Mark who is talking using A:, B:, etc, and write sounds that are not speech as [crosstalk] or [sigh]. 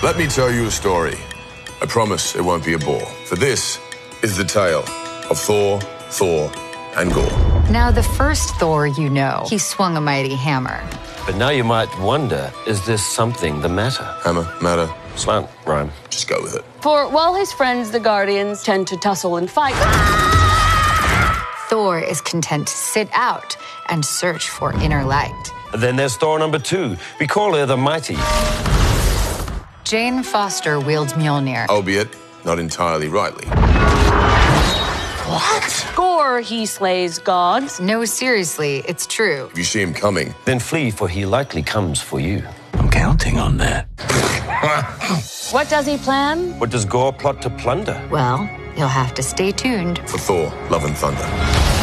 A: Let me tell you a story. I promise it won't be a bore. For this is the tale of Thor, Thor, and Gorr.
B: Now, the first Thor you know, he swung a mighty hammer.
C: But now you might wonder is this something the matter?
A: Hammer, matter,
C: Slant, rhyme.
A: just go with it.
D: For while his friends, the Guardians, tend to tussle and fight,
B: Thor is content to sit out and search for inner light.
C: Then there's Thor number two. We call her the Mighty.
B: Jane Foster wields Mjolnir.
A: Albeit not entirely rightly.
D: What? Gorr, he slays gods.
B: No, seriously, it's true.
A: If you see him coming,
C: Then flee, for he likely comes for you.
E: I'm counting on that. [laughs]
D: What does he plan?
C: What does Gorr plot to plunder?
B: Well, you'll have to stay tuned.
A: for Thor, Love and Thunder.